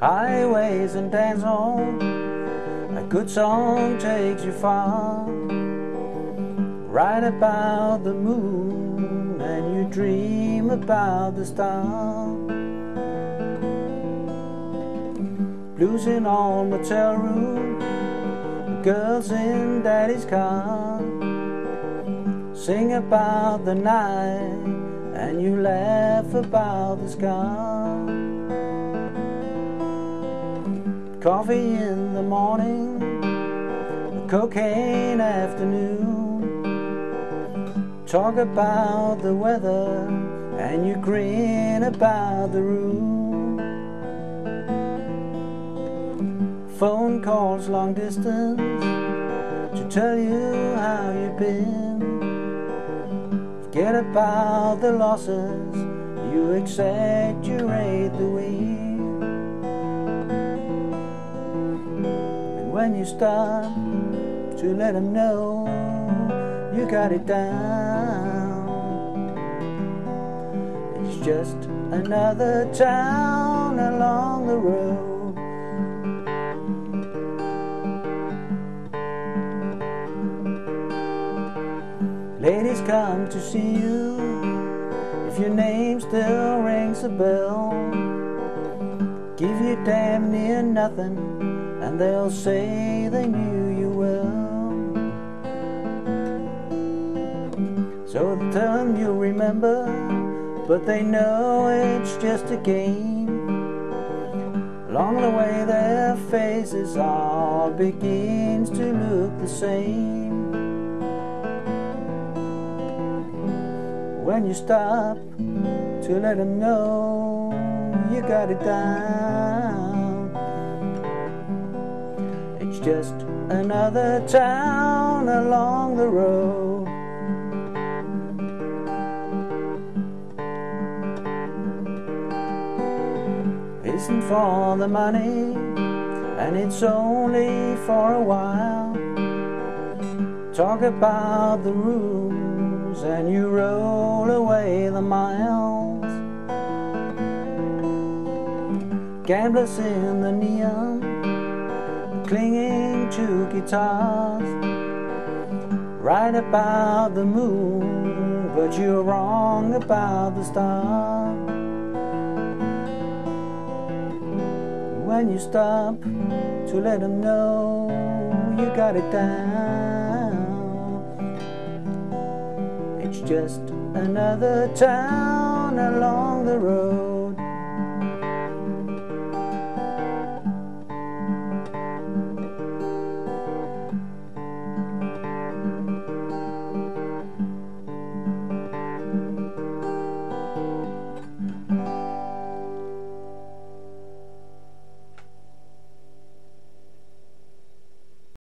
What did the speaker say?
highways and dance hall. Oh, a good song takes you far. Write about the moon and you dream about the stars. Blues in all motel room, girls in daddy's car. Sing about the night and you laugh about the sky. Coffee in the morning, cocaine afternoon. Talk about the weather and you grin about the room. Phone calls long distance to tell you how you've been. Forget about the losses, you exaggerate the win. When you stop to let them know you got it down. It's just another town along the road. Ladies come to see you if your name still rings a bell. Give you damn near nothing and they'll say they knew you well. So tell them you'll remember, but they know it's just a game. Along the way, their faces all begins to look the same. When you stop to let them know you got it just another town along the road. Isn't for the money, and it's only for a while. Talk about the rules, and you roll away the miles. Gamblers in the neon clinging to guitars. Right about the moon, but you're wrong about the stars. When you stop to let them know you got it down, it's just another town along